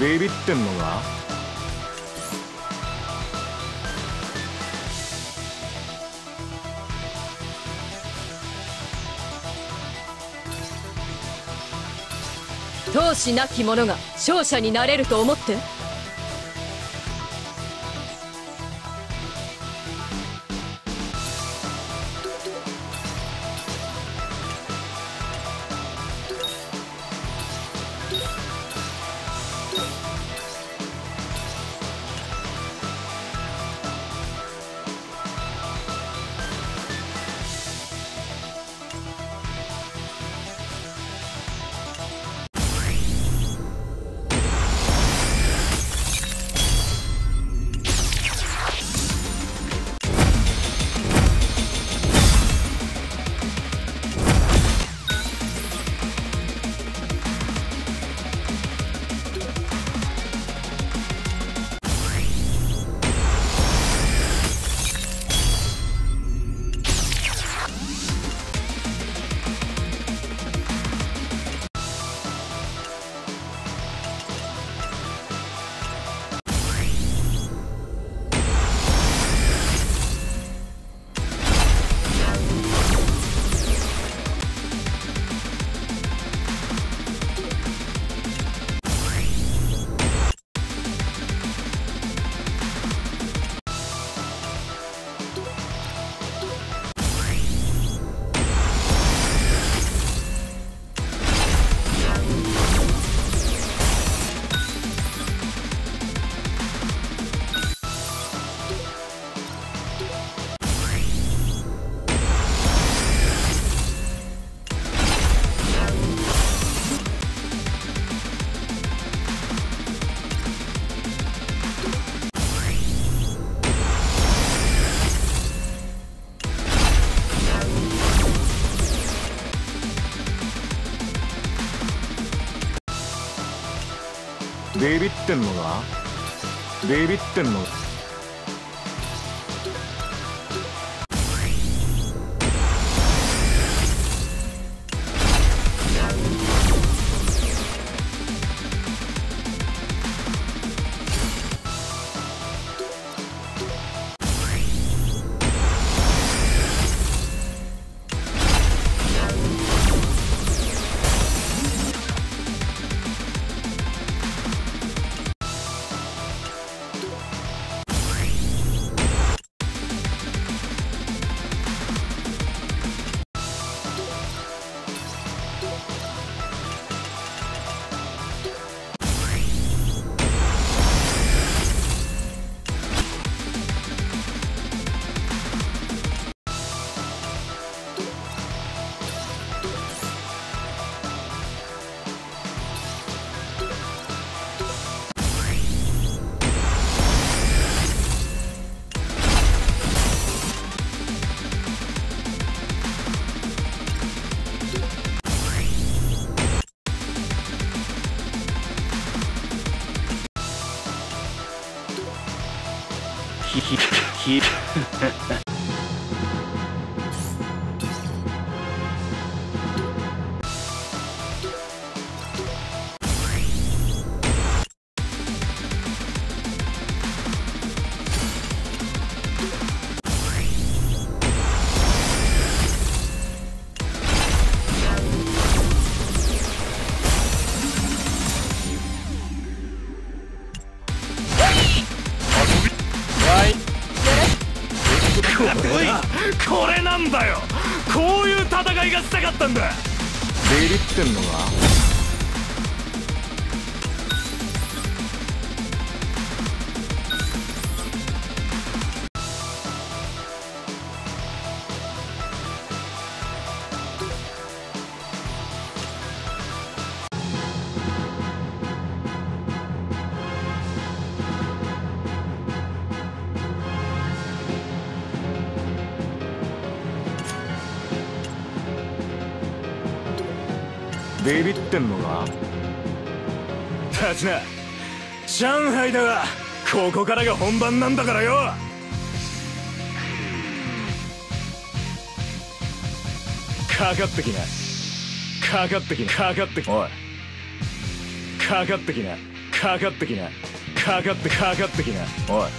ビビってんのか闘志なき者が勝者になれると思って？ビビってんのかビビってんのひ keep, keep. これなんだよ。こういう戦いがしたかったんだ。ビビってんのかビビってんのか？立ちな。上海だがここからが本番なんだからよ。かかってきな。かかってきな。かかってきおい。かかってきな。かかってきな。かかってかかってきな。おい